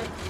Okay.